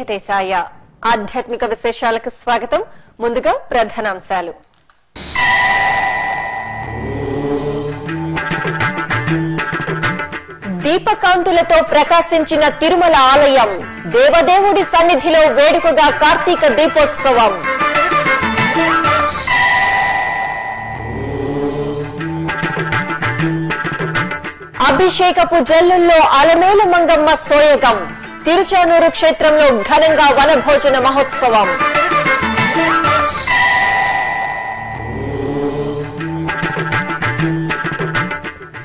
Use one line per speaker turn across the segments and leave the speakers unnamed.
వెంకటేశాయ ఆధ్యాత్మిక విశేషాలకు స్వాగతం. ముందుగా ప్రధానాంశాలు. దీపకాంతులతో ప్రకాశించిన తిరుమల ఆలయం దేవదేవుడి సన్నిధిలో వేడుకగా కార్తీక దీపోత్సవం. అభిషేకపు జల్లుల్లో అలమేలు మంగమ్మ సోయగం. తిరుచానూరు క్షేత్రంలో ఘనంగా వనభోజన మహోత్సవం.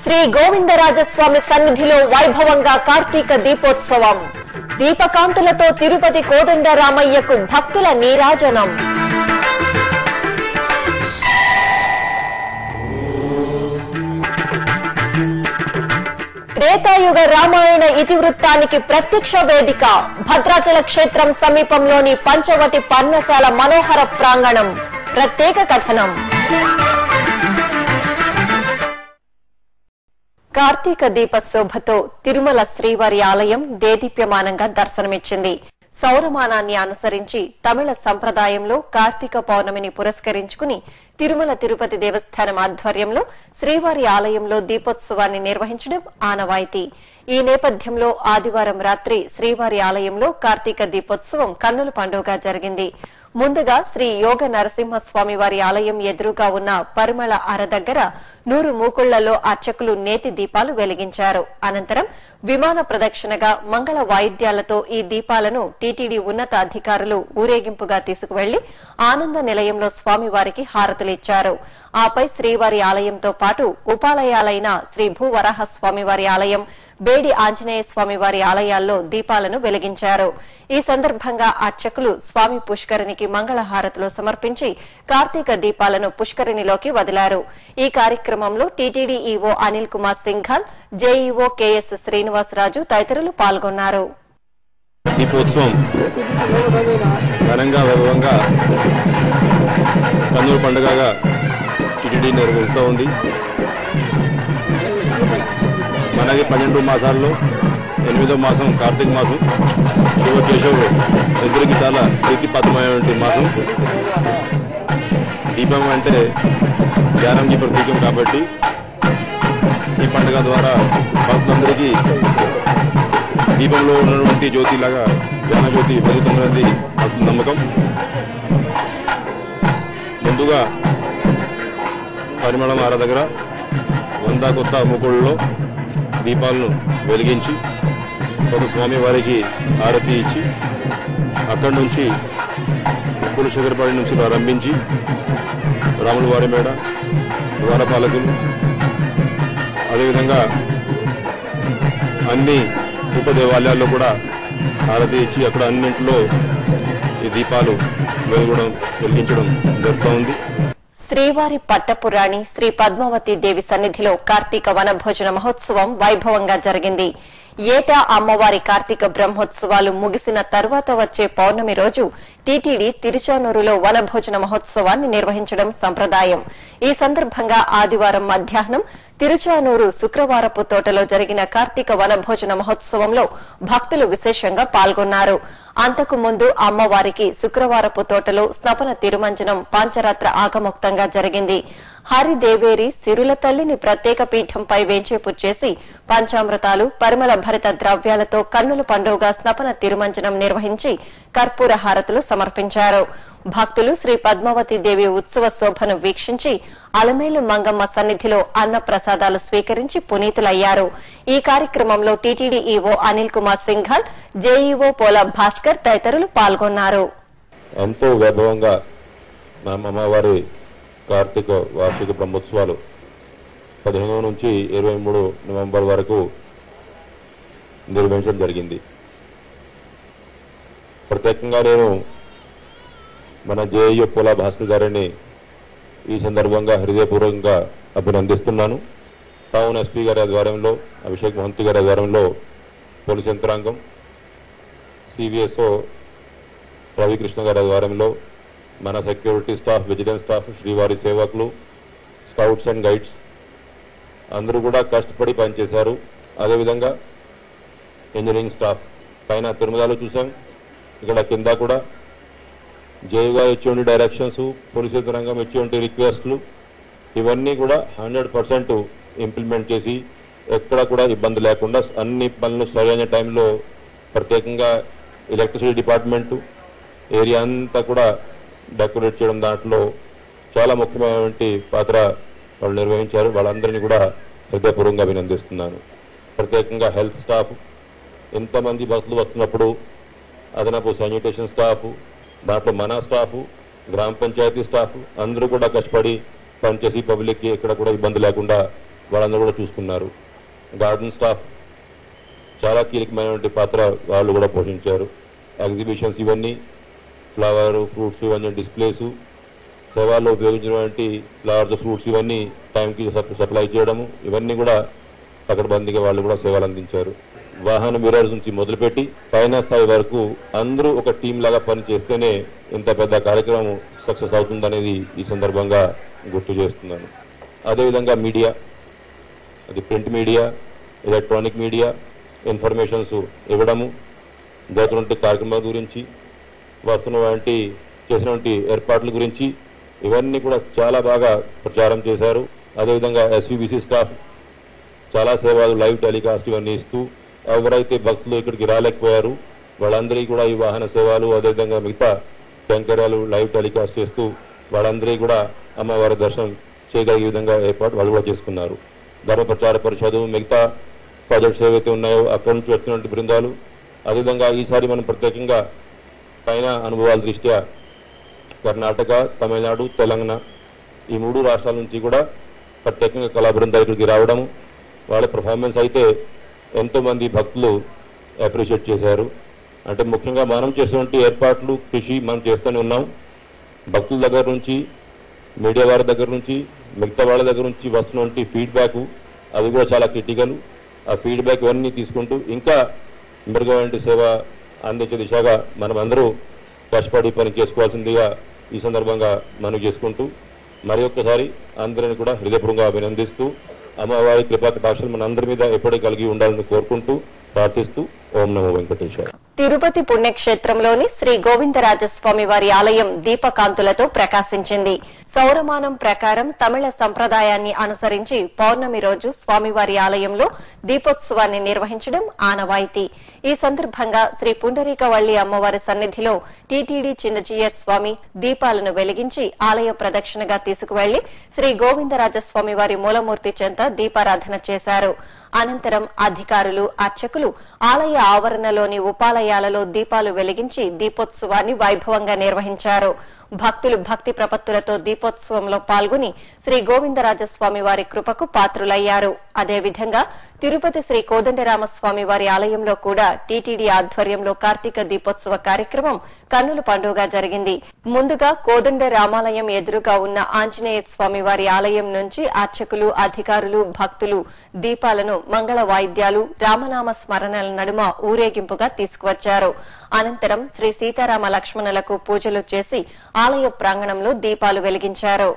శ్రీ గోవిందరాజస్వామి సన్నిధిలో వైభవంగా కార్తీక దీపోత్సవం. దీపకాంతులతో తిరుపతి కోదండరామయ్యకు భక్తుల నీరాజనం. త్రేతాయుగ రామాయణ ఇతివృత్తానికి ప్రత్యక్ష వేదిక. భద్రాచల క్షేత్రం సమీపంలోని పంచవటి పర్ణశాల మనోహర ప్రాంగణం. ప్రత్యేక కథనం. కార్తీక దీప శోభతో తిరుమల శ్రీవారి ఆలయం దేదీప్యమానంగా దర్శనమిచ్చింది. సౌరమానాన్ని అనుసరించి తమిళ సంప్రదాయంలో కార్తీక పౌర్ణమిని పురస్కరించుకుని తిరుమల తిరుపతి దేవస్థానం ఆధ్వర్యంలో శ్రీవారి ఆలయంలో దీపోత్సవాన్ని నిర్వహించడం ఆనవాయితీ. ఈ నేపథ్యంలో ఆదివారం రాత్రి శ్రీవారి ఆలయంలో కార్తీక దీపోత్సవం కన్నుల పండుగగా జరిగింది. ముందుగా శ్రీ యోగ నరసింహస్వామి వారి ఆలయం ఎదురుగా ఉన్న పరిమళ అర దగ్గర నూరు మూకుళ్ళలో అర్చకులు నేతి దీపాలు వెలిగించారు. అనంతరం విమాన ప్రదక్షిణగా మంగళ వాయిద్యాలతో ఈ దీపాలను టీటీడీ ఉన్నత అధికారులు ఊరేగింపుగా తీసుకువెళ్ళి ఆనంద నిలయంలో స్వామివారికి హారతులిచ్చారు. ఆపై శ్రీవారి ఆలయంతో పాటు ఉపాలయాలైన శ్రీ భూవరాహ స్వామివారి ఆలయం బేడి ఆంజనేయ స్వామి వారి ఆలయాల్లో దీపాలను వెలిగించారు. ఈ సందర్భంగా అర్చకులు స్వామి పుష్కరిణికి మంగళహారతులు సమర్పించి కార్తీక దీపాలను పుష్కరిణిలోకి వదిలారు. ఈ కార్యక్రమం కార్యక్రమంలో TTD EO Anil Kumar Singhal JEO KS Srinivasaraju తదితరులు పాల్గొన్నారు.
దీపోత్సవం ఘనంగా వైభవంగా కన్నుల పండుగగా టిటిడి నిర్వహిస్తూ ఉంది. మనది పన్నెండు మాసాల్లో ఎనిమిదో మాసం కార్తీక మాసం శివ కేశవుడు ఇద్దరికి చాలా ప్రీతిపాత్రమైనటువంటి మాసం. దీపం అంటే జ్ఞానంకి ప్రతీకం కాబట్టి ఈ పండుగ ద్వారా భక్తులందరికీ దీపంలో ఉన్నటువంటి జ్యోతిలాగా జ్ఞాన జ్యోతి వెలుగుతున్నది భక్తుల నమ్మకం. ముందుగా పరిమళం ఆర దగ్గర వంద కొత్త ముకుళ్ళలో దీపాలను వెలిగించి కొంత స్వామి వారికి ఆరతి ఇచ్చి అక్కడి నుంచి కులశేఖరపాడి నుంచి ప్రారంభించి రాములవారి మేడ ద్వారపాలకులు అదేవిధంగా అన్ని ఉప దేవాలయాల్లో కూడా హారతి ఇచ్చి అక్కడ అన్నింటిలో ఈ దీపాలు వెలుగడం వెలిగించడం జరుగుతూ ఉంది.
శ్రీవారి పట్టపురాణి శ్రీ పద్మావతి దేవి సన్నిధిలో కార్తీక వనభోజన మహోత్సవం వైభవంగా జరిగింది. ఏటా అమ్మవారి కార్తీక బ్రహ్మోత్సవాలు ముగిసిన తర్వాత వచ్చే పౌర్ణమి రోజు టీటీడీ తిరుచానూరులో వనభోజన మహోత్సవాన్ని నిర్వహించడం సంప్రదాయం. ఈ సందర్భంగా ఆదివారం మధ్యాహ్నం తిరుచానూరు శుక్రవారపు తోటలో జరిగిన కార్తీక వనభోజన మహోత్సవంలో భక్తులు విశేషంగా పాల్గొన్నారు. అంతకు ముందు అమ్మవారికి శుక్రవారపు తోటలో స్నపన తిరుమంజనం పాంచరాత్ర ఆగమోక్తంగా జరిగింది. హరిదేవేరి సిరుల తల్లిని ప్రత్యేక పీఠంపై వేంచేపు చేసి పంచామృతాలు పరిమళ భరిత ద్రవ్యాలతో కన్నుల పండుగ స్నపన తిరుమంజనం నిర్వహించి కర్పూర హారతులు సమర్పించారు. భక్తులు శ్రీ పద్మావతి దేవి ఉత్సవ శోభను వీక్షించి అలమేలు మంగమ్మ సన్నిధిలో అన్న ప్రసాదాలు స్వీకరించి పునీతులయ్యారు. ఈ కార్యక్రమంలో TTD EO Anil Kumar Singhal JEO Pola Bhaskar తదితరులు పాల్గొన్నారు.
కార్తీక వార్షిక బ్రహ్మోత్సవాలు పదిహేను నుంచి ఇరవై మూడు నవంబర్ వరకు నిర్వహించడం జరిగింది. ప్రత్యేకంగా నేను మన జేఈఓ పోలా భాస్కర్ గారిని ఈ సందర్భంగా హృదయపూర్వకంగా అభినందిస్తున్నాను. టౌన్ ఎస్పీ గారి ఆధ్వర్యంలో అభిషేక్ మహంతి గారి ఆధ్వర్యంలో పోలీస్ యంత్రాంగం సివిఎస్ఓ రవికృష్ణ గారి ఆధ్వర్యంలో మన సెక్యూరిటీ స్టాఫ్ విజిలెన్స్ స్టాఫ్ శ్రీవారి సేవకులు స్కౌట్స్ అండ్ గైడ్స్ అందరూ కూడా కష్టపడి పనిచేశారు. అదేవిధంగా ఇంజనీరింగ్ స్టాఫ్ పైన తిరుమలలో చూసాం. ఇక్కడ కింద కూడా జేయుగా ఇచ్చేటువంటి డైరెక్షన్స్ పోలీసు రంగం ఇచ్చేటువంటి రిక్వెస్ట్లు ఇవన్నీ కూడా హండ్రెడ్ పర్సెంట్ ఇంప్లిమెంట్ చేసి ఎక్కడ కూడా ఇబ్బంది లేకుండా అన్ని పనులు సరైన టైంలో ప్రత్యేకంగా ఎలక్ట్రిసిటీ డిపార్ట్మెంటు ఏరియా అంతా కూడా డెకరేట్ చేయడం దాంట్లో చాలా ముఖ్యమైనటువంటి పాత్ర వాళ్ళు నిర్వహించారు. వాళ్ళందరినీ కూడా హృదయపూర్వకంగా అభినందిస్తున్నాను. ప్రత్యేకంగా హెల్త్ స్టాఫ్ ఎంతమంది బస్సులు వస్తున్నప్పుడు అదనపు శానిటేషన్ స్టాఫ్ దాంట్లో మన స్టాఫ్ గ్రామ పంచాయతీ స్టాఫ్ అందరూ కూడా కష్టపడి పనిచేసి పబ్లిక్కి ఎక్కడ కూడా ఇబ్బంది లేకుండా వాళ్ళందరూ కూడా చూసుకున్నారు. గార్డెన్ స్టాఫ్ చాలా కీలకమైనటువంటి పాత్ర వాళ్ళు కూడా పోషించారు. ఎగ్జిబిషన్స్ ఇవన్నీ ఫ్లవర్ ఫ్రూట్స్ ఇవన్నీ డిస్ప్లేస్ సేవాల్లో ఉపయోగించినటువంటి ఫ్లవర్స్ ఫ్రూట్స్ ఇవన్నీ టైంకి సప్లై చేయడము ఇవన్నీ కూడా పకడ్బందీగా వాళ్ళు కూడా సేవలు అందించారు. వాహన మిరర్స్ నుంచి మొదలుపెట్టి పైన స్థాయి వరకు అందరూ ఒక టీం లాగా పనిచేస్తేనే ఇంత పెద్ద కార్యక్రమం సక్సెస్ అవుతుందనేది ఈ సందర్భంగా గుర్తు చేస్తున్నాను. అదేవిధంగా మీడియా అది print media electronic media informations ఇవ్వడము జరుగుతున్న కార్యక్రమాల గురించి వస్తున్నటువంటి చేసినటువంటి ఏర్పాట్ల గురించి ఇవన్నీ కూడా చాలా బాగా ప్రచారం చేశారు. అదేవిధంగా ఎస్యూబీసీ స్టాఫ్ చాలా సేవలు లైవ్ టెలికాస్ట్ ఇవన్నీ ఇస్తూ ఎవరైతే భక్తులు ఇక్కడికి రాలేకపోయారు వాళ్ళందరికీ కూడా ఈ వాహన సేవలు అదేవిధంగా మిగతా శంకర్యాలు లైవ్ టెలికాస్ట్ చేస్తూ వాళ్ళందరికీ కూడా అమ్మవారి దర్శనం చేయగలిగే విధంగా ఏర్పాటు వాళ్ళు కూడా చేసుకున్నారు. ధర్మ ప్రచార పరిషత్ మిగతా ప్రాజెక్ట్స్ ఏవైతే ఉన్నాయో అక్కడి నుంచి వచ్చినటువంటి బృందాలు అదేవిధంగా ఈసారి మనం ప్రత్యేకంగా పైన అనుభవాల దృష్ట్యా కర్ణాటక తమిళనాడు తెలంగాణ ఈ మూడు రాష్ట్రాల నుంచి కూడా ప్రత్యేకంగా కళా బృందాలు ఇక్కడికి రావడం వాళ్ళ పర్ఫార్మెన్స్ అయితే ఎంతోమంది భక్తులు అప్రిషియేట్ చేశారు. అంటే ముఖ్యంగా మనం చేసినటువంటి ఏర్పాట్లు కృషి మనం చేస్తూనే ఉన్నాం. భక్తుల దగ్గర నుంచి మీడియా వారి దగ్గర నుంచి మిగతా వాళ్ళ దగ్గర నుంచి వస్తున్నటువంటి ఫీడ్బ్యాక్ అవి కూడా చాలా క్రిటికల్ ఆ ఫీడ్బ్యాక్ ఇవన్నీ తీసుకుంటూ ఇంకా మెరుగైన సేవ అందించే దిశగా మనమందరూ కష్టపడి పని చేసుకోవాల్సిందిగా ఈ సందర్భంగా మనం చేసుకుంటూ మరి ఒక్కసారి అందరిని కూడా హృదయపూర్వకంగా అభినందిస్తూ అమ్మవారి కృపా కటాక్షలు మన అందరి మీద ఎప్పటికీ కలిగి ఉండాలని కోరుకుంటూ ప్రార్థిస్తూ ఓం నమో వెంకటేశ్వర
తిరుపతి పుణ్యక్షేత్రంలోని శ్రీ గోవిందరాజస్వామి వారి ఆలయం దీపకాంతులతో ప్రకాశించింది. సౌరమానం ప్రకారం తమిళ సంప్రదాయాన్ని అనుసరించి పౌర్ణమి రోజు స్వామివారి ఆలయంలో దీపోత్సవాన్ని నిర్వహించడం ఆనవాయితీ. ఈ సందర్భంగా శ్రీ పుండరీకవల్లి అమ్మవారి సన్నిధిలో టీటీడీ చిన్నజీయర్ స్వామి దీపాలను వెలిగించి ఆలయ ప్రదక్షిణగా తీసుకువెళ్ళి శ్రీ గోవిందరాజస్వామి వారి మూలమూర్తి చెంత దీపారాధన చేశారు. అనంతరం అధికారులు అర్చకులు ఆలయ ఆవరణలోని ఉపాలయాలలో దీపాలు వెలిగించి దీపోత్సవాన్ని వైభవంగా నిర్వహించారు. భక్తులు భక్తి ప్రపత్తులతో దీపోత్సవంలో పాల్గొని శ్రీ గోవిందరాజస్వామి వారి కృపకు పాత్రులయ్యారు. అదేవిధంగా తిరుపతి శ్రీ కోదండరామస్వామి వారి ఆలయంలో కూడా టీటీడీ ఆధ్వర్యంలో కార్తీక దీపోత్సవ కార్యక్రమం కన్నుల పండుగ జరిగింది. ముందుగా కోదండ రామాలయం ఎదురుగా ఉన్న ఆంజనేయ స్వామి వారి ఆలయం నుంచి అర్చకులు అధికారులు భక్తులు దీపాలను మంగళ వాయిద్యాలు రామనామ స్మరణల నడుమ ఊరేగింపుగా తీసుకువచ్చారు. అనంతరం శ్రీ సీతారామ లక్ష్మణులకు పూజలు చేసి ఆలయ ప్రాంగణంలో దీపాలు వెలిగించారు.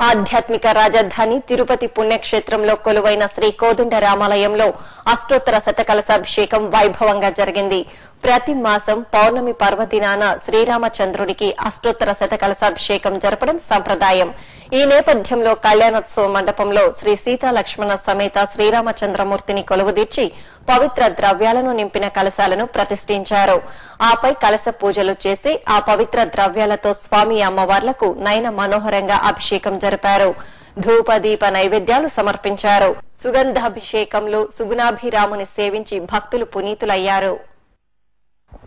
ఆధ్యాత్మిక రాజధాని తిరుపతి పుణ్యక్షేత్రంలో కొలువైన శ్రీ కోదండ రామాలయంలో అష్టోత్తర శతకలసాభిషేకం వైభవంగా జరిగింది. ప్రతి మాసం పౌర్ణమి పర్వదినాన శ్రీరామచంద్రుడికి అష్టోత్తర శతకలసాభిషేకం జరపడం సంప్రదాయం. ఈ నేపథ్యంలో కళ్యాణోత్సవ మండపంలో శ్రీ సీతా లక్ష్మణ సమేత శ్రీరామచంద్రమూర్తిని కొలువుదీర్చి పవిత్ర ద్రవ్యాలను నింపిన కలశాలను ప్రతిష్ఠించారు. ఆపై కలశ పూజలు చేసి ఆ పవిత్ర ద్రవ్యాలతో స్వామి అమ్మవార్లకు నయన మనోహరంగా అభిషేకం జరిపారు. ధూపదీప నైవేద్యాలు సమర్పించారు. సుగంధాభిషేకంలో సుగుణాభిరాముని సేవించి భక్తులు పునీతులయ్యారు.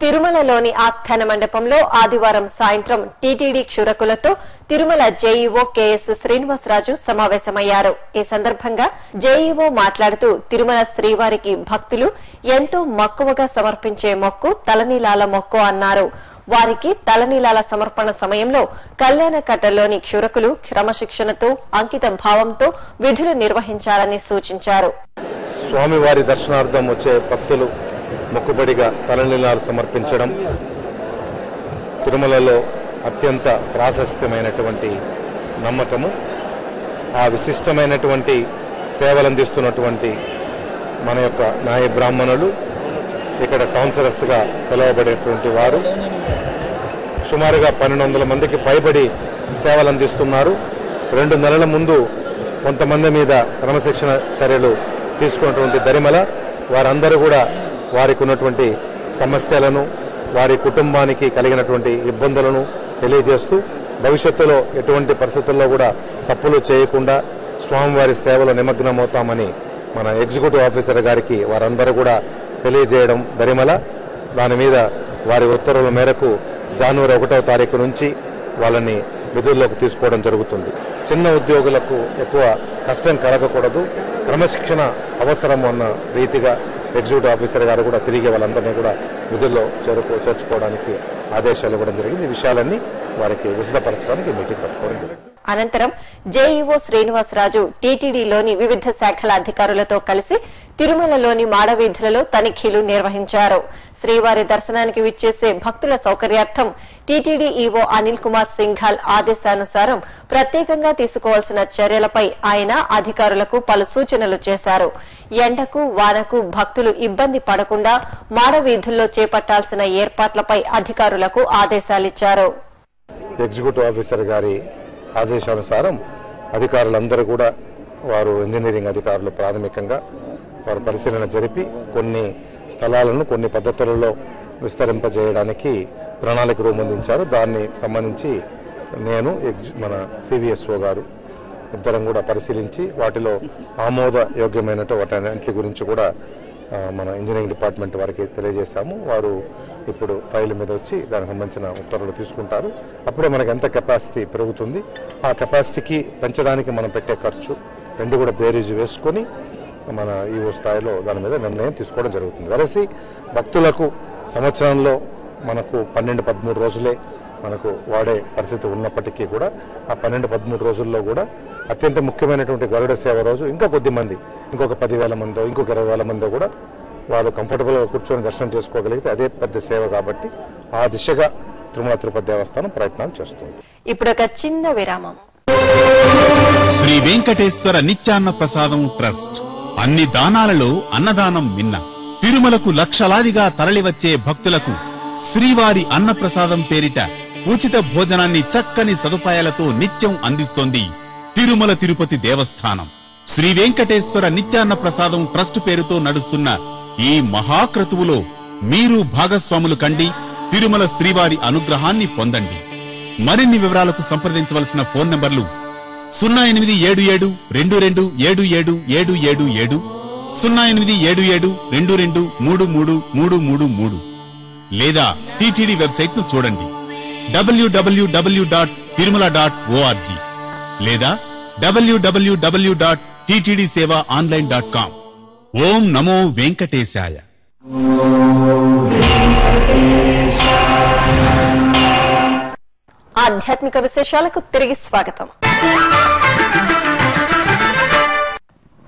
తిరుమలలోని ఆస్థాన మండపంలో ఆదివారం సాయంత్రం టీటీడీ క్షురకులతో తిరుమల జేఈఓ కెఎస్ శ్రీనివాసరాజు సమావేశమయ్యారు. ఈ సందర్భంగా జేఈఓ మాట్లాడుతూ తిరుమల శ్రీవారికి భక్తులు ఎంతో మక్కువగా సమర్పించే మొక్కు తలనీలాల మొక్కు అన్నారు. వారికి తలనీలాల సమర్పణ సమయంలో కళ్యాణ కట్టలోని క్షురకులు క్రమశిక్షణతో అంకిత భావంతో విధులు నిర్వహించాలని సూచించారు.
స్వామివారి దర్శనార్థం వచ్చే భక్తులు మొక్కుబడిగా తలనీలాలు సమర్పించడం తిరుమలలో అత్యంత ప్రాశస్త్యమైనటువంటి నమ్మకము. ఆ విశిష్టమైనటువంటి సేవలు అందిస్తున్నటువంటి మన యొక్క న్యాయ బ్రాహ్మణులు ఇక్కడ కౌన్సిలర్స్గా పిలువబడేటువంటి వారు. సుమారుగా పన్నెండు వందల మందికి పైబడి సేవలు అందిస్తున్నారు రెండు నెలల ముందు కొంతమంది మీద క్రమశిక్షణ చర్యలు తీసుకున్నటువంటి దరిమల వారందరూ కూడా వారికి ఉన్నటువంటి సమస్యలను వారి కుటుంబానికి కలిగినటువంటి ఇబ్బందులను తెలియజేస్తూ భవిష్యత్తులో ఎటువంటి పరిస్థితుల్లో కూడా తప్పులు చేయకుండా స్వామివారి సేవలో నిమగ్నమవుతామని మన ఎగ్జిక్యూటివ్ ఆఫీసర్ గారికి వారందరూ కూడా తెలియజేయడం దరిమల. దాని మీద వారి ఉత్తర్వుల మేరకు జనవరి ఒకటవ తారీఖు నుంచి వాళ్ళని విధుల్లోకి తీసుకోవడం జరుగుతుంది. చిన్న ఉద్యోగులకు ఎక్కువ కష్టం కలగకూడదు. క్రమశిక్షణ అవసరం అన్న రీతిగా ఎగ్జిక్యూటివ్ ఆఫీసర్ గారు కూడా తిరిగి వాళ్ళందరినీ కూడా విధుల్లో చేరుకో చేర్చుకోవడానికి ఆదేశాలు ఇవ్వడం జరిగింది. ఈ విషయాలన్నీ వారికి విశదపరచడానికి మీటింగ్ పెట్టుకోవడం జరిగింది.
అనంతరం జేఈఓ శ్రీనివాసరాజు టీటీడీలోని వివిధ శాఖల అధికారులతో కలిసి తిరుమలలోని మాడవీధులలో తనిఖీలు నిర్వహించారు. శ్రీవారి దర్శనానికి విచ్చేసే భక్తుల సౌకర్యార్థం టీటీడీ ఈవో అనిల్ కుమార్ సింఘాల్ ఆదేశానుసారం ప్రత్యేకంగా తీసుకోవాల్సిన చర్యలపై ఆయన అధికారులకు పలు సూచనలు చేశారు. ఎండకు వానకు భక్తులు ఇబ్బంది పడకుండా మాడవీధుల్లో చేపట్టాల్సిన ఏర్పాట్లపై అధికారులకు ఆదేశాలిచ్చారు.
ఎగ్జిక్యూటివ్ ఆఫీసర్ గారి ఆదేశానుసారం అధికారులందరూ కూడా వారు ఇంజనీరింగ్ అధికారులు ప్రాథమికంగా వారు పరిశీలన జరిపి కొన్ని స్థలాలను కొన్ని పద్ధతులలో విస్తరింపజేయడానికి ప్రణాళిక రూపొందించారు. దాన్ని సంబంధించి నేను మన సివిఎస్ఓ గారు ఇద్దరం కూడా పరిశీలించి వాటిలో ఆమోద యోగ్యమైనటువంటి వాటి గురించి కూడా మన ఇంజనీరింగ్ డిపార్ట్మెంట్ వారికి తెలియజేశాము. వారు ఇప్పుడు ఫైల్ మీద వచ్చి దానికి సంబంధించిన ఉత్తర్వులు తీసుకుంటారు. అప్పుడే మనకి ఎంత కెపాసిటీ పెరుగుతుంది. ఆ కెపాసిటీకి పెంచడానికి మనం పెట్టే ఖర్చు రెండు కూడా బేరీజు వేసుకొని మన ఈ స్థాయిలో దాని మీద నిర్ణయం తీసుకోవడం జరుగుతుంది. వెరసి భక్తులకు సంవత్సరంలో మనకు పన్నెండు పదమూడు రోజులే మనకు వాడే పరిస్థితి ఉన్నప్పటికీ కూడా ఆ పన్నెండు పదమూడు రోజుల్లో కూడా అత్యంత ముఖ్యమైనటువంటి గరుడ సేవ రోజు ఇంకా కొద్ది మంది ఇంకొక పదివేల మందో ఇంకొక ఇరవై వేల మందో కూడా వాళ్ళు కంఫర్టబుల్గా కూర్చొని దర్శనం చేసుకోగలిగితే అదే పెద్ద సేవ కాబట్టి ఆ దిశగా తిరుమల తిరుపతి దేవస్థానం ప్రయత్నాలు చేస్తుంది.
ఇప్పుడు ఒక చిన్న విరామం.
శ్రీ వెంకటేశ్వర నిత్యాన్న ప్రసాదం ట్రస్ట్. అన్ని దానాలలో అన్నదానం మిన్న. తిరుమలకు లక్షలాదిగా తరలివచ్చే భక్తులకు శ్రీవారి అన్నప్రసాదం పేరిట ఉచిత భోజనాన్ని చక్కని సదుపాయాలతో నిత్యం అందిస్తోంది తిరుమల తిరుపతి దేవస్థానం. శ్రీ వెంకటేశ్వర నిత్యాన్న ప్రసాదం ట్రస్ట్ పేరుతో నడుస్తున్న ఈ మహాక్రతువులో మీరు భాగస్వాములు కండి తిరుమల శ్రీవారి అనుగ్రహాన్ని పొందండి. మరిన్ని వివరాలకు సంప్రదించవలసిన ఫోన్ నంబర్లు సున్నా ఎనిమిది ఏడు ఏడు రెండు రెండు ఏడు ఏడు ఏడు ఏడు ఏడు సున్నా ఎనిమిది ఏడు ఏడు రెండు రెండు మూడు మూడు మూడు మూడు మూడు లేదా టిటిడి వెబ్సైట్ను చూడండి డబ్ల్యూడబ్ల్యూడబ్ల్యూ డాట్ తిరుమల డాట్ ఓఆర్జీ లేదా డబ్ల్యూడబ్ల్యూడబ్ల్యూ dot TTD seva online dot com ఓం నమో వెంకటేశాయ.
ఆధ్యాత్మిక విశేషాలకు తిరిగి స్వాగతం.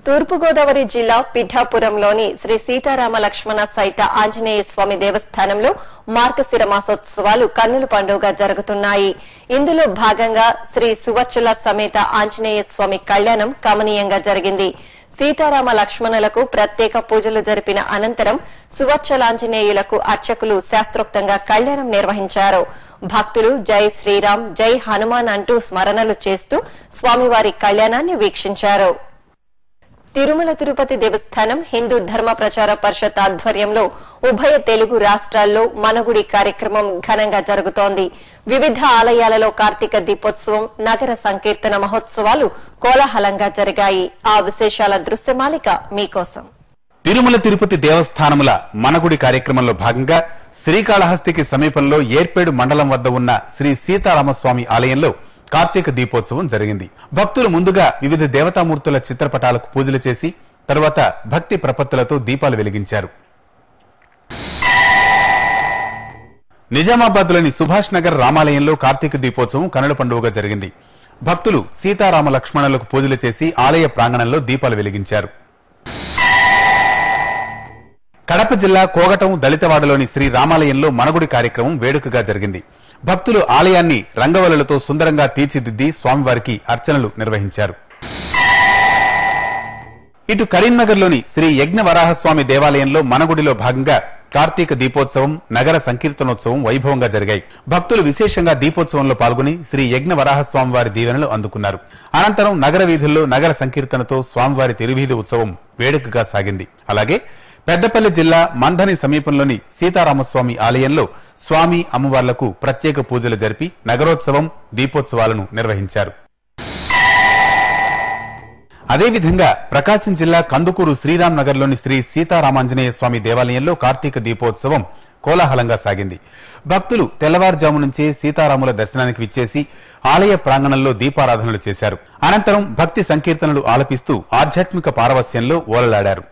తూర్పుగోదావరి జిల్లా పిఠాపురంలోని శ్రీ సీతారామ లక్ష్మణ సైత ఆంజనేయ స్వామి దేవస్థానంలో మార్గశిర మాసోత్సవాలు కన్నుల పండుగ జరుగుతున్నాయి. ఇందులో భాగంగా శ్రీ సువచ్చుల సమేత ఆంజనేయ స్వామి కళ్యాణం కమనీయంగా జరిగింది. సీతారామ లక్ష్మణులకు ప్రత్యేక పూజలు జరిపిన అనంతరం సువచ్చలాంజనేయులకు అర్చకులు శాస్త్రోక్తంగా కళ్యాణం నిర్వహించారు. భక్తులు జై శ్రీరామ్ జై హనుమాన్ అంటూ స్మరణలు చేస్తూ స్వామివారి కళ్యాణాన్ని వీక్షించారు. తిరుమల తిరుపతి దేవస్థానం హిందూ ధర్మ ప్రచార పరిషత్ ఆధ్వర్యంలో ఉభయ తెలుగు రాష్ట్రాల్లో మనగుడి కార్యక్రమం ఘనంగా జరుగుతోంది. వివిధ ఆలయాలలో కార్తీక దీపోత్సవం నగర సంకీర్తన మహోత్సవాలు కోలాహలంగా జరిగాయి. ఆ విశేషాల దృశ్యమాలిక మీకోసం.
తిరుమల తిరుపతి దేవస్థానముల మనగుడి కార్యక్రమంలో భాగంగా శ్రీకాళహస్తికి సమీపంలో ఏర్పేడు మండలం వద్ద ఉన్న శ్రీ సీతారామస్వామి ఆలయంలో కార్తీక దీపోత్సవం జరిగింది. భక్తులు ముందుగా వివిధ దేవతామూర్తుల చిత్రపటాలకు పూజలు చేసి తర్వాత భక్తి ప్రపత్తులతో దీపాలు వెలిగించారు. నిజామాబాద్లోని సుభాష్ నగర్ రామాలయంలో కార్తీక దీపోత్సవం కనుల పండుగగా జరిగింది. భక్తులు సీతారామ లక్ష్మణులకు పూజలు చేసి ఆలయ ప్రాంగణంలో దీపాలు వెలిగించారు. కడప జిల్లా కోగటం దళితవాడలోని శ్రీ రామాలయంలో మనగుడి కార్యక్రమం వేడుకగా జరిగింది. భక్తులు ఆలయాన్ని రంగవల్లులతో సుందరంగా తీర్చిదిద్ది స్వామివారికి అర్చనలు నిర్వహించారు. ఇటు కరీంనగర్లోని శ్రీ యజ్ఞ వరాహస్వామి దేవాలయంలో మనగుడిలో భాగంగా కార్తీక దీపోత్సవం నగర సంకీర్తనోత్సవం వైభవంగా జరిగాయి. భక్తులు విశేషంగా దీపోత్సవంలో పాల్గొని శ్రీ యజ్ఞ వరాహస్వామి వారి దీవెనలు అందుకున్నారు. అనంతరం నగర వీధుల్లో నగర సంకీర్తనతో స్వామివారి తిరువీధి ఉత్సవం వేడుకగా సాగింది. అలాగే పెద్దపల్లి జిల్లా మంధని సమీపంలోని సీతారామస్వామి ఆలయంలో స్వామి అమ్మవార్లకు ప్రత్యేక పూజలు జరిపి నగరోత్సవం దీపోత్సవాలను నిర్వహించారు. అదేవిధంగా ప్రకాశం జిల్లా కందుకూరు శ్రీరామ్ నగర్లోని శ్రీ సీతారామాంజనేయ స్వామి దేవాలయంలో కార్తీక దీపోత్సవం కోలాహలంగా సాగింది. భక్తులు తెల్లవారుజాము నుంచే సీతారాముల దర్శనానికి విచ్చేసి ఆలయ ప్రాంగణంలో దీపారాధనలు చేశారు. అనంతరం భక్తి సంకీర్తనలు ఆలపిస్తూ ఆధ్యాత్మిక పారవస్యంలో ఓలలాడారు.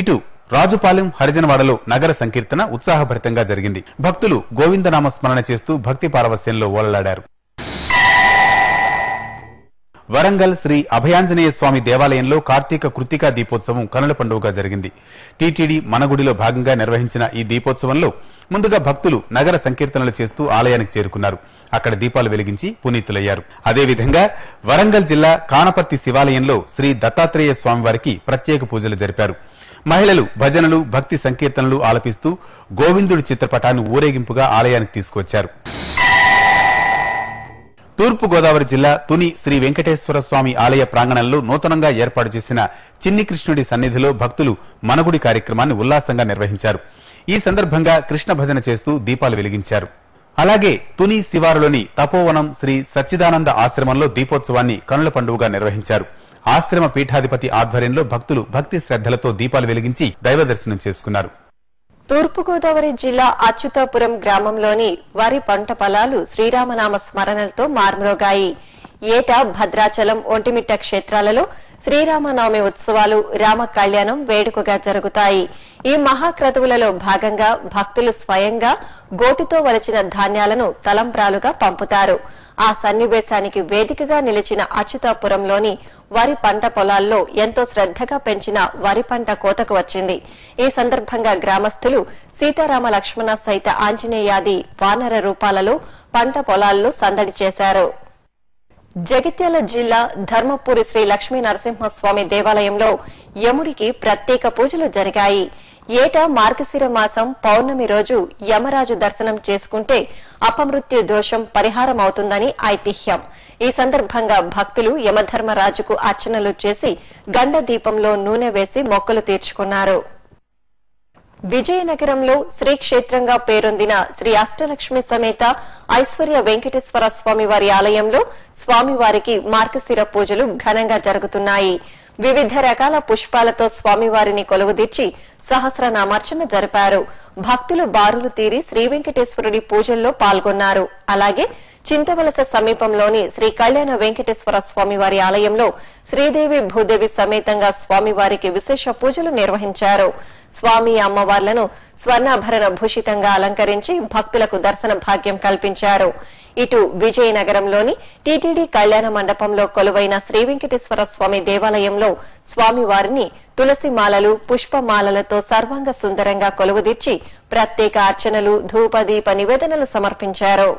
ఇటు రాజుపాలెం హరిజనవాడలో నగర సంకీర్తన ఉత్సాహభరితంగా జరిగింది. భక్తులు గోవిందనామ స్మరణ చేస్తూ భక్తి పారవస్యంలో ఓలలాడారు. వరంగల్ శ్రీ అభయాంజనేయ స్వామి దేవాలయంలో కార్తీక కృతికా దీపోత్సవం కనుల పండుగగా జరిగింది. టీటీడీ మనగుడిలో భాగంగా నిర్వహించిన ఈ దీపోత్సవంలో ముందుగా భక్తులు నగర సంకీర్తనలు చేస్తూ ఆలయానికి చేరుకున్నారు. అక్కడ దీపాలు వెలిగించి పునీతులయ్యారు. అదేవిధంగా వరంగల్ జిల్లా కానపర్తి శివాలయంలో శ్రీ దత్తాత్రేయ స్వామివారికి ప్రత్యేక పూజలు జరిపారు. మహిళలు భజనలు భక్తి సంకీర్తనలు ఆలపిస్తూ గోవిందుడి చిత్రపటాన్ని ఊరేగింపుగా ఆలయానికి తీసుకొచ్చారు తూర్పుగోదావరి జిల్లా తుని శ్రీ వెంకటేశ్వర స్వామి ఆలయ ప్రాంగణంలో నూతనంగా ఏర్పాటు చేసిన చిన్ని కృష్ణుడి సన్నిధిలో భక్తులు మనగుడి కార్యక్రమాన్ని ఉల్లాసంగా నిర్వహించారు. ఈ సందర్భంగా కృష్ణ భజన చేస్తూ దీపాలు వెలిగించారు. అలాగే తుని శివారులోని తపోవనం శ్రీ సచ్చిదానంద ఆశ్రమంలో దీపోత్సవాన్ని కనుల పండుగగా నిర్వహించారు. ఆశ్రమ పీఠాధిపతి ఆధ్వర్యంలో భక్తులు భక్తి శ్రద్ధలతో దీపాలు వెలిగించి దైవ దర్శనం చేసుకున్నారు.
తూర్పుగోదావరి జిల్లా అచ్యుతాపురం గ్రామంలోని వరి పంట పొలాలు శ్రీరామనామ స్మరణలతో మార్మరోగాయి. ఏటా భద్రాచలం ఒంటిమిట్ట క్షేత్రాలలో శ్రీరామనవమి ఉత్సవాలు రామ కళ్యాణం వేడుకగా జరుగుతాయి. ఈ మహాక్రతువులలో భాగంగా భక్తులు స్వయంగా గోటితో వలచిన ధాన్యాలను తలంబ్రాలుగా పంపుతారు. ఆ సన్నివేశానికి వేదికగా నిలిచిన అచ్యుతాపురంలోని వరి పంట పొలాల్లో ఎంతో శ్రద్దగా పెంచిన వరి పంట కోతకు వచ్చింది. ఈ సందర్భంగా గ్రామస్తులు సీతారామ లక్ష్మణ సైత ఆంజనేయాది వానర రూపాలలో పంట పొలాల్లో సందడి చేశారు. జగిత్యాల జిల్లా ధర్మపురి శ్రీ లక్ష్మీ నరసింహస్వామి దేవాలయంలో యముడికి ప్రత్యేక పూజలు జరిగాయి. ఏటా మార్గశిర మాసం పౌర్ణమి రోజు యమరాజు దర్శనం చేసుకుంటే అపమృత్యు దోషం పరిహారం అవుతుందని ఐతిహ్యం. ఈ సందర్భంగా భక్తులు యమధర్మరాజుకు అర్చనలు చేసి గండ దీపంలో నూనె వేసి మొక్కలు తీర్చుకున్నారు. విజయనగరంలో శ్రీక్షేత్రంగా పేరొందిన శ్రీ అష్టలక్ష్మి సమేత ఐశ్వర్య వెంకటేశ్వర స్వామి వారి ఆలయంలో స్వామివారికి మార్గశిర పూజలు ఘనంగా జరుగుతున్నాయి. వివిధ రకాల పుష్పాలతో స్వామివారిని కొలువుదీర్చి సహస్రనామార్చన జరిపారు. భక్తులు బారులు తీరి శ్రీ వెంకటేశ్వరుడి పూజల్లో పాల్గొన్నారు. అలాగే చింతవలస సమీపంలోని శ్రీ కళ్యాణ వెంకటేశ్వర స్వామి వారి ఆలయంలో శ్రీదేవి భూదేవి సమేతంగా స్వామివారికి విశేష పూజలు నిర్వహించారు. స్వామి అమ్మవార్లను స్వర్ణాభరణ భూషితంగా అలంకరించి భక్తులకు దర్శన భాగ్యం కల్పించారు. ఇటు విజయనగరంలోని టీటీడీ కళ్యాణ మండపంలో కొలువైన శ్రీ వెంకటేశ్వర స్వామి దేవాలయంలో స్వామివారిని తులసి మాలలు పుష్పమాలలతో సర్వాంగ సుందరంగా కొలువుదీర్చి ప్రత్యేక అర్చనలు ధూపదీప నివేదనలు సమర్పించారు.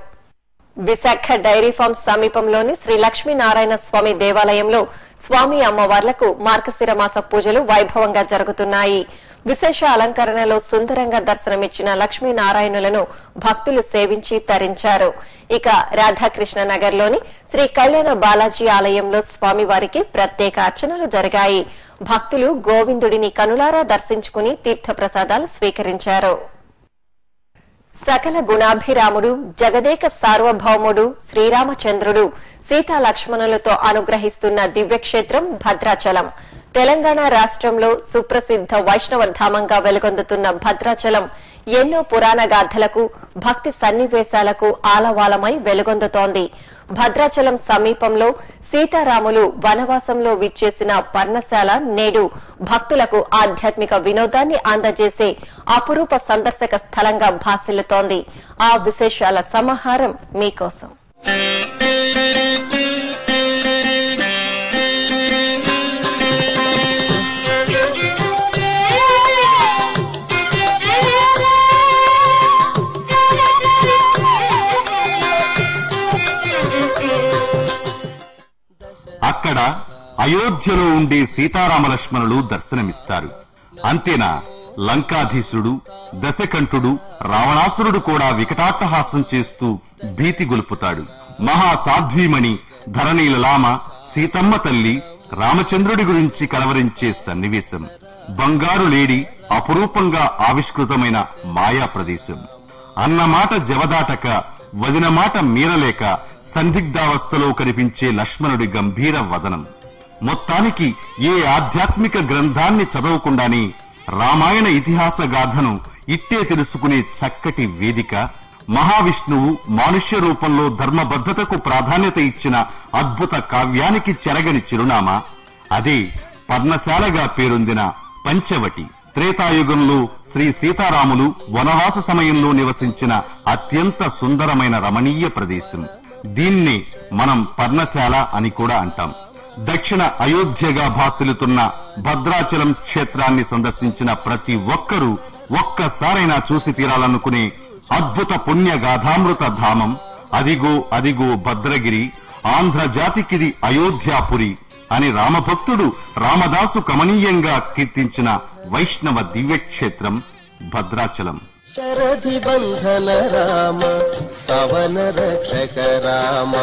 విశాఖ డైరీ ఫార్మ్ సమీపంలోని శ్రీ లక్ష్మీనారాయణ స్వామి దేవాలయంలో స్వామి అమ్మవార్లకు మార్గశిర మాస పూజలు వైభవంగా జరుగుతున్నాయి. విశేష అలంకరణలో సుందరంగా దర్శనమిచ్చిన లక్ష్మీనారాయణులను భక్తులు సేవించి తరించారు. ఇక రాధాకృష్ణ నగర్లోని శ్రీ కళ్యాణ బాలాజీ ఆలయంలో స్వామివారికి ప్రత్యేక అర్చనలు జరిగాయి. భక్తులు గోవిందుడిని కనులారా దర్శించుకుని తీర్థప్రసాదాలు స్వీకరించారు. సకల గుణాభిరాముడు జగదేక సార్వభౌముడు శ్రీరామచంద్రుడు సీతా లక్ష్మణులతో అనుగ్రహిస్తున్న దివ్యక్షేత్రం భద్రాచలం. తెలంగాణ రాష్ట్రంలో సుప్రసిద్ధ వైష్ణవ ధామంగా వెలుగొందుతున్న భద్రాచలం ఎన్నో పురాణ గాథలకు భక్తి సన్నివేశాలకు ఆలవాలమై వెలుగొందుతోంది. భద్రాచలం సమీపంలో సీతారాములు వనవాసంలో విచ్చేసిన పర్ణశాల నేడు భక్తులకు ఆధ్యాత్మిక వినోదాన్ని అందజేసే అపురూప సందర్శక స్థలంగా భాసిల్లుతోంది. ఆ విశేషాల సమాహారం మీకోసం.
అక్కడ అయోధ్యలో ఉండే సీతారామలక్ష్మణులు దర్శనమిస్తారు. అంతేనా? లంకాధీశుడు దశకంఠుడు రావణాసురుడు కూడా వికటాట్టహాసం చేస్తూ భీతి గొలుపుతాడు. మహాసాధ్వీమణి ధరణీలలామ సీతమ్మ తల్లి రామచంద్రుడి గురించి కలవరించే సన్నివేశం. బంగారు లేడి అపురూపంగా ఆవిష్కృతమైన మాయా ప్రదేశం. అన్నమాట జవదాటక వదిన మాట మీరలేక సందిగ్ధావస్థలో కనిపించే లక్ష్మణుడి గంభీర వదనం. మొత్తానికి ఏ ఆధ్యాత్మిక గ్రంథాన్ని చదవకుండానే రామాయణ ఇతిహాస గాథను ఇట్టే తెలుసుకునే చక్కటి వేదిక మహావిష్ణువు మానుష్య రూపంలో ధర్మబద్ధతకు ప్రాధాన్యత ఇచ్చిన అద్భుత కావ్యానికి చెరగని చిరునామా. అదే పర్ణశాలగా పేరొందిన పంచవటి. త్రేతాయుగంలో శ్రీ సీతారాములు వనవాస సమయంలో నివసించిన అత్యంత సుందరమైన రమణీయ ప్రదేశం. దీన్ని మనం పర్ణశాల అని కూడా అంటాం. దక్షిణ అయోధ్యగా భాసిల్లుతున్న భద్రాచలం క్షేత్రాన్ని సందర్శించిన ప్రతి ఒక్కరూ ఒక్కసారైనా చూసి తీరాలనుకునే అద్భుత పుణ్య గాథామృత ధామం అదిగో అదిగో భద్రగిరి ఆంధ్ర జాతికిది అయోధ్యాపురి అని రామభక్తుడు రామదాసు కమనీయంగా కీర్తించిన వైష్ణవ దివ్యక్షేత్రం భద్రాచలం.
శరధి బంధన రామ సవన రక్షక రామ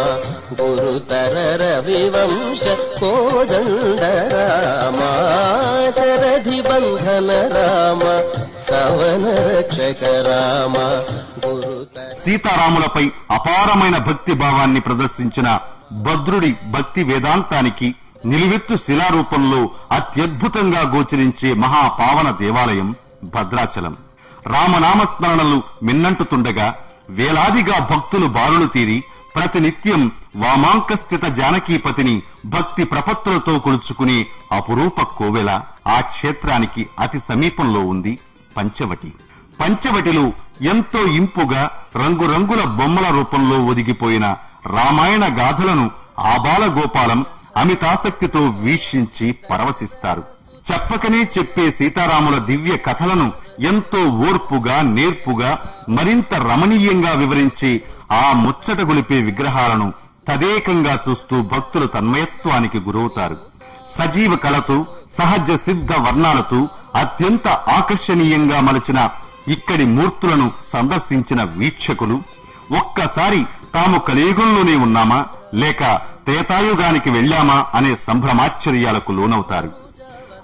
గురుతర రవివంశ కోదండ రామ. శరధి బంధన రామ సవన రక్షక రామ
సీతారాములపై అపారమైన భక్తి భావాన్ని ప్రదర్శించిన భద్రుడి భక్తి వేదాంతానికి నిలువెత్తు శిలారూపంలో అత్యద్భుతంగా గోచరించే మహాపావన దేవాలయం భద్రాచలం. రామనామస్మరణలు మిన్నంటుతుండగా వేలాదిగా భక్తులు బారులు తీరి ప్రతినిత్యం వామాంకస్థిత జానకీపతిని భక్తి ప్రపత్తులతో కొలుచుకునే అపురూప కోవెల ఆ క్షేత్రానికి అతి సమీపంలో ఉంది పంచవటి. పంచవటిలో ఎంతో ఇంపుగా రంగురంగుల బొమ్మల రూపంలో ఒదిగిపోయిన రామాయణ గాథలను ఆబాల గోపాలం అమితాసక్తితో వీక్షించి పరవశిస్తారు. చెప్పకనే చెప్పే సీతారాముల దివ్య కథలను ఎంతో ఓర్పుగా నేర్పుగా మరింత రమణీయంగా వివరించి ఆ ముచ్చట గొలిపే విగ్రహాలను తదేకంగా చూస్తూ భక్తులు తన్మయత్వానికి గురవుతారు. సజీవ కళతో సహజ సిద్ధ వర్ణాలతో అత్యంత ఆకర్షణీయంగా మలచిన ఇక్కడి మూర్తులను సందర్శించిన వీక్షకులు ఒక్కసారి తాము కలియుగంలోనే ఉన్నామా? లేక త్రేతాయుగానికి వెళ్ళామా? అనే సంభ్రమాశ్చర్యాలకు లోనవుతారు.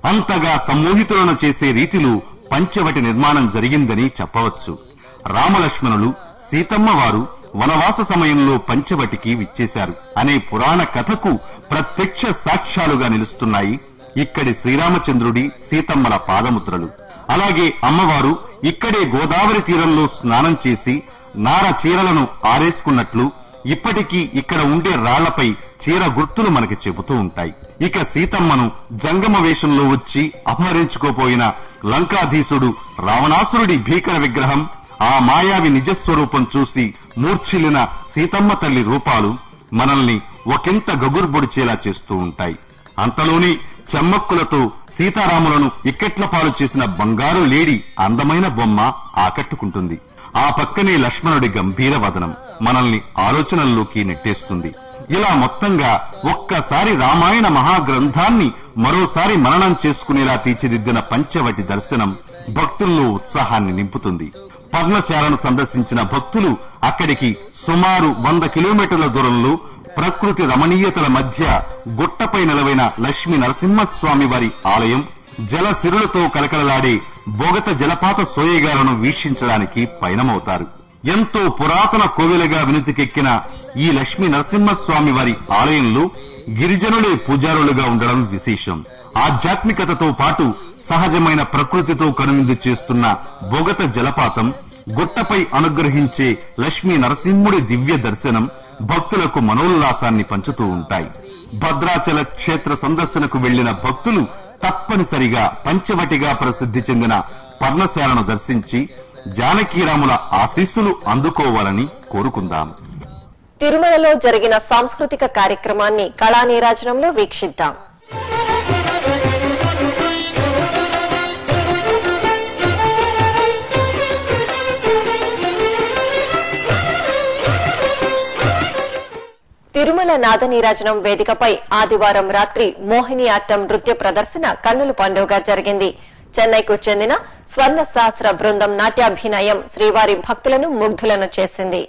అంతగా సమ్మోహితులను చేసే రీతిలో పంచవటి నిర్మాణం జరిగిందని చెప్పవచ్చు. రామలక్ష్మణులు సీతమ్మ వారు వనవాస సమయంలో పంచవటికి విచ్చేశారు. అనే పురాణ కథకు ప్రత్యక్ష సాక్ష్యాలుగా నిలుస్తున్నాయి ఇక్కడి శ్రీరామచంద్రుడి సీతమ్మల పాదముద్రలు. అలాగే అమ్మవారు ఇక్కడే గోదావరి తీరంలో స్నానం చేసి నార చీరలను ఆరేసుకున్నట్లు ఇప్పటికీ ఇక్కడ ఉండే రాళ్ళపై చీర గుర్తులు మనకి చెబుతూ ఉంటాయి. ఇక సీతమ్మను జంగమ వేషంలో వచ్చి అపహరించుకోపోయిన లంకాధీశుడు రావణాసురుడి భీకర విగ్రహం ఆ మాయావి నిజస్వరూపం చూసి మూర్ఛిల్లిన సీతమ్మ తల్లి రూపాలు మనల్ని ఒకంత గగుర్బొడిచేలా చేస్తూ ఉంటాయి. అంతలోనే చెమ్మక్కులతో సీతారాములను ఇక్కట్ల పాలు చేసిన బంగారు లేడి అందమైన బొమ్మ ఆకట్టుకుంటుంది. ఆ పక్కనే లక్ష్మణుడి గంభీర వదనం మనల్ని ఆలోచనల్లోకి నెట్టేస్తుంది. ఇలా మొత్తంగా ఒక్కసారి రామాయణ మహాగ్రంథాన్ని మరోసారి మననం చేసుకునేలా తీర్చిదిద్దిన పంచవటి దర్శనం భక్తుల్లో ఉత్సాహాన్ని నింపుతుంది. పర్ణశాలను సందర్శించిన భక్తులు అక్కడికి సుమారు వంద కిలోమీటర్ల దూరంలో ప్రకృతి రమణీయతల మధ్య గుట్టపై నిలవైన లక్ష్మీ నరసింహస్వామి వారి ఆలయం జల సిరులతో కలకలలాడే బొగత జలపాత సోయగాలను వీక్షించడానికి పయనమవుతారు. ఎంతో పురాతన కోవెలగా వినతికెక్కిన ఈ లక్ష్మీ నరసింహస్వామి వారి ఆలయంలో గిరిజనులే పూజారులుగా ఉండడం విశేషం. ఆధ్యాత్మికతతో పాటు సహజమైన ప్రకృతితో కనువిందు చేస్తున్న బొగత జలపాతం గుట్టపై అనుగ్రహించే లక్ష్మీ నరసింహుడి దివ్య దర్శనం భక్తులకు మనోల్లాసాన్ని పంచుతూ ఉంటాయి. భద్రాచల క్షేత్ర సందర్శనకు వెళ్ళిన భక్తులు తప్పనిసరిగా పంచవటిగా ప్రసిద్ధి చెందిన పర్ణశాలను దర్శించి జానకీరాముల ఆశీస్సులు అందుకోవాలని కోరుకుందాం.
తిరుమలలో జరిగిన సాంస్కృతిక కార్యక్రమాన్ని కళానీరాజనంలో వీక్షిద్దాం. తిరుమల నాదనీరాజనం వేదికపై ఆదివారం రాత్రి మోహిని ఆట్టం నృత్య ప్రదర్శన కన్నుల పండుగగా జరిగింది. చెన్నైకు చెందిన స్వర్ణ సహస్ర బృందం నాట్యాభినయం శ్రీవారి భక్తులను ముగ్ధులను చేసింది.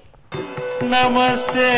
నమస్తే.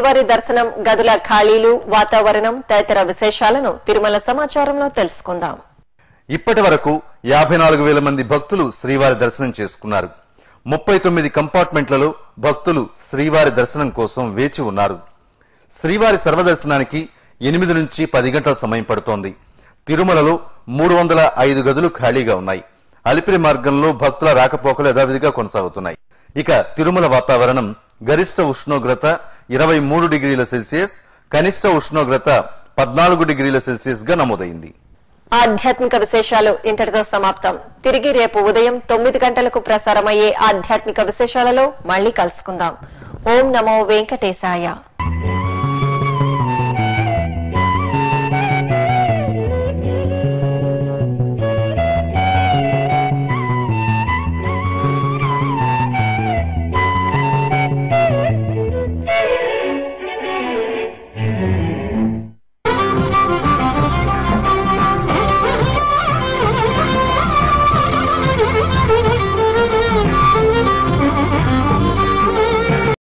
శ్రీవారి దర్శనం గదుల ఖాళీలు వాతావరణం తదితర విశేషాలను తిరుమల సమాచారంలో తెలుసుకుందాం.
ఇప్పటి వరకు యాభై నాలుగు వేల మంది భక్తులు శ్రీవారి దర్శనం చేసుకున్నారు. ముప్పై తొమ్మిది కంపార్ట్మెంట్లలో భక్తులు శ్రీవారి దర్శనం కోసం వేచి ఉన్నారు. శ్రీవారి సర్వదర్శనానికి ఎనిమిది నుంచి పది గంటల సమయం పడుతోంది. తిరుమలలో మూడు వందల ఐదు గదులు ఖాళీగా ఉన్నాయి. అలిపిరి మార్గంలో భక్తుల రాకపోకలు యథావిధిగా కొనసాగుతున్నాయి. ఇక తిరుమల వాతావరణం గరిష్ట ఉష్ణోగ్రత ఇరవై మూడు డిగ్రీల సెల్సియస్ కనిష్ట ఉష్ణోగ్రత పద్నాలుగు డిగ్రీల సెల్సియస్గా నమోదైంది.
ఆధ్యాత్మిక విశేషాలు ఇంతటితో సమాప్తం. తిరిగి రేపు ఉదయం తొమ్మిది గంటలకు ప్రసారమయ్యే ఆధ్యాత్మిక విశేషాలలో మళ్ళీ కలుసుకుందాం. ఓం నమో వెంకటేశాయ.